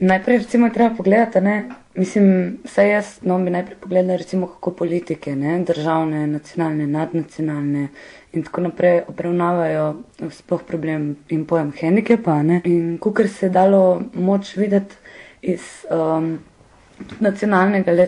Najprej recimo treba pogledati, ne, mislim, saj jaz, no, bi najprej pogledala recimo kako politike, ne, državne, nacionalne, nadnacionalne in tako naprej obravnavajo sploh problem in pojem hendikepa, ne. In kakor se je dalo moč videti iz, nacionalnega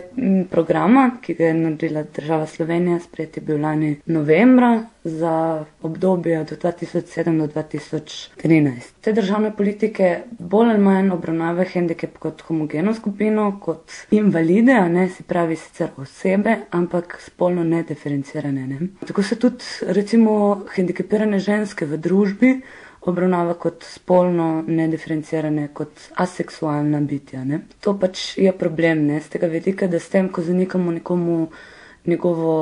programa, ki ga je naredila država Slovenija, sprejet je bil lani novembra za obdobje od dva tisoč sedem do dva tisoč trinajst. Te državne politike bolj ali manj obravnavajo hendikep kot homogeno skupino, kot invalide, a ne, se pravi sicer osebe, ampak spolno nediferencirane, ne. Tako se tudi recimo hendikepirane ženske v družbi obravnava kot spolno nediferencirane, kot aseksualna bitja, ne. To pač je problem, ne, s tega vidika, da s tem, ko zanikamo nekomu njegovo,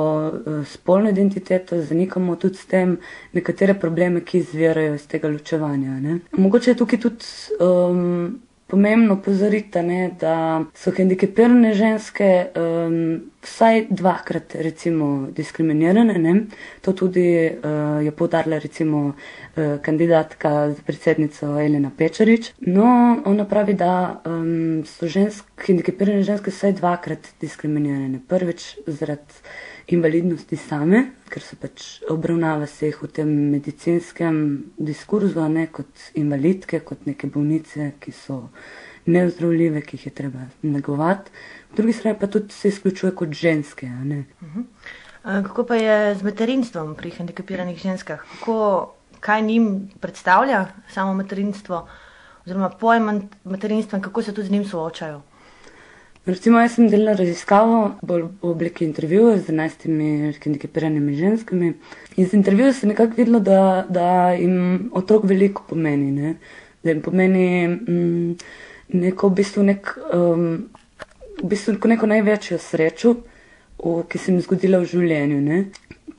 spolno identiteto, zanikamo tudi s tem nekatere probleme, ki izvirajo iz tega ločevanja, ne. Mogoče je tukaj tudi, pomembno opozoriti, a ne, da so hendikepirane ženske, vsaj dvakrat recimo diskriminirane, ne. To tudi, je poudarila recimo, kandidatka za predsednico Elena Pečarič. No, ona pravi, da, so hendikepirane ženske vsaj dvakrat diskriminirane. Prvič zaradi invalidnosti same, ker se pač obravnava se jih v tem medicinskem diskurzu, ne, kot invalidke, kot neke bolnice, ki so neozdravljive, ki jih je treba negovati. Po drugi strani pa tudi se izključuje kot ženske, ne. kako pa je z materinstvom pri hendikepiranih ženskah? Kako, kaj njim predstavlja samo materinstvo oziroma pojem materinstva in kako se tudi z njim soočajo? Recimo jaz sem delala raziskavo bolj v obliki intervjuja z enajstimi hendikepiranimi ženskami in iz intervjujev se je nekako videlo, da, da jim otrok veliko pomeni, ne. Da jim pomeni, neko v bistvu neki, v bistvu neko največjo srečo, ki se jim je zgodila v življenju, ne.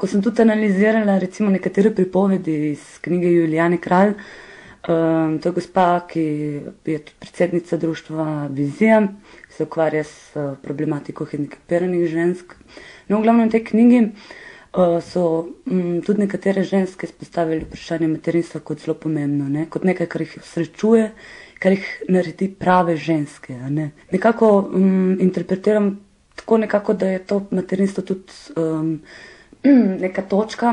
Ko sem tudi analizirala recimo nekatere pripovedi iz knjige Julijane Kralj, to je gospa, ki je tudi predsednica društva Vizija, se ukvarja s problematiko hendikepiranih žensk. No, v glavnem tej knjigi, so, tudi nekatere ženske izpostavile vprašanje materinstva kot zelo pomembno, ne, kot nekaj, kar jih osrečuje, kar jih naredi prave ženske, ne. Nekako, interpretiram tako nekako, da je to materinstvo tudi, neka točka,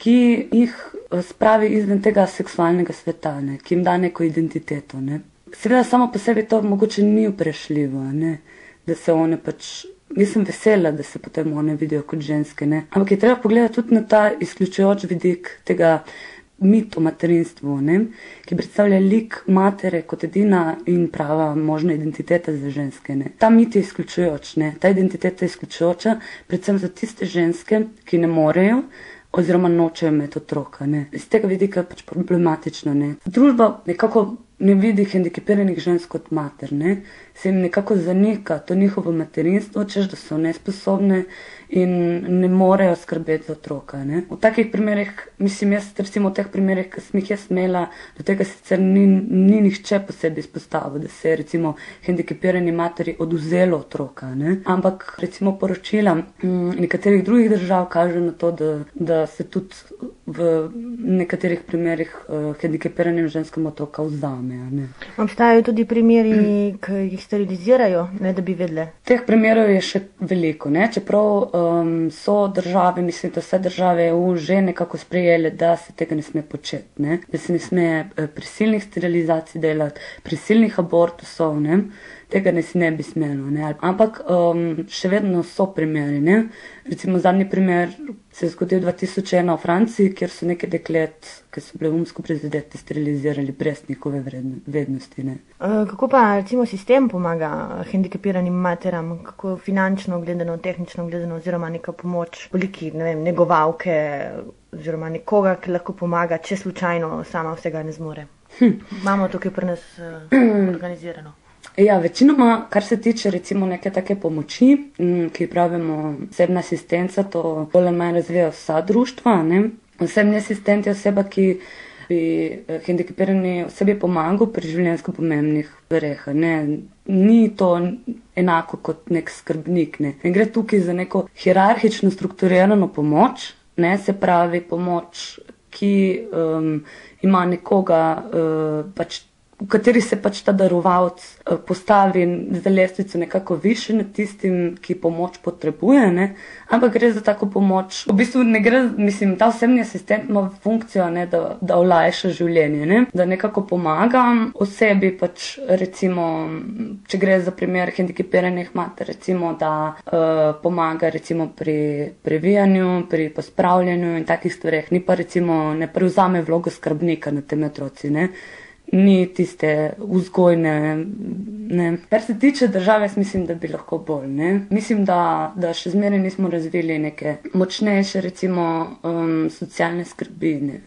ki jih spravi izven tega seksualnega sveta, ne, ki jim da neko identiteto, ne. Seveda samo po sebi to mogoče ni vprašljivo, a ne. Da se one pač, jaz sem vesela, da se potem one vidijo kot ženske, ne, ampak je treba pogledati tudi na ta izključujoč vidik tega mit o materinstvu, ne, ki predstavlja lik matere kot edina in prava možna identiteta za ženske, ne. Ta mit je izključujoč, ne, ta identiteta je izključujoča predvsem za tiste ženske, ki ne morejo oziroma nočejo imeti otroka, ne. Iz tega vidika je pač problematično, ne. Družba nekako ne vidi hendikepiranih žensk kot mater, ne. Se jim nekako zanika to njihovo materinstvo, češ da so nesposobne in ne morejo skrbeti za otroka, ne. V takih primerih, mislim jaz recimo v teh primerih, ke sem jih jaz imela, do tega sicer ni, ni nihče posebej izpostavil, da se je recimo hendikepirani materi odvzelo otroka, ne. Ampak recimo poročila, nekaterih drugih držav kažejo na to, da, da se tudi v nekaterih primerih, hendikepiranim ženskam otroka vzame. Obstajajo tudi primeri, ke jih sterilizirajo, ne da bi vedele? Teh primerov je še veliko, ne, čeprav, so države, mislim, da vse države EU že nekako sprejele, da se tega ne sme početi, ne. Da se ne sme, prisilnih sterilizacij delati, prisilnih abortusov, ne. Tega se ne bi smelo, ne, ampak, še vedno so primeri, ne. Recimo zadnji primer se je zgodil dva tisoč ena v Franciji, kjer so nekaj deklet, ke so bile umsko prizadete, sterilizirali brez njihove vednosti, ne. kako pa recimo sistem pomaga hendikepiranim materam, kako finančno gledano, tehnično gledano oziroma neka pomoč v obliki, ne vem, negovalke oziroma nekoga, ki lahko pomaga, če slučajno sama vsega ne zmore? Imamo tukaj pri nas, organizirano? Ja, večinoma, kar se tiče recimo neke take pomoči, ki ji pravimo osebna asistenca, to bolj ali manj razvijajo vsa društva, ne. Osebni asistent je oseba, ki bi hendikepirani osebi pomagal pri življenjsko pomembnih ne. Ni to enako kot neki skrbnik, ne. Ne gre tukaj za neko hierarhično strukturirano pomoč, ne, se pravi pomoč, ki, ima nekoga, pač v kateri se pač ta darovalec uh, postavi za lestvico nekako više nad tistim, ki pomoč potrebuje, ne? ampak gre za tako pomoč. V bistvu ne gre, mislim, ta osebni asistent ima funkcijo, ne, da, da olajša življenje, ne? da nekako pomaga osebi, pač recimo, če gre za primer hendikepiranih mater, recimo, da uh, pomaga recimo pri previjanju, pri pospravljanju in takih stvareh, ni pa recimo ne prevzame vlogo skrbnika na tem otroci. Ne? Ni tiste vzgojne. Ne. Kar se tiče države, mislim, da bi lahko bolj. Ne. Mislim, da, da še zmeraj nismo razvili neke močnejše, recimo, um, socialne skrbi. Ne.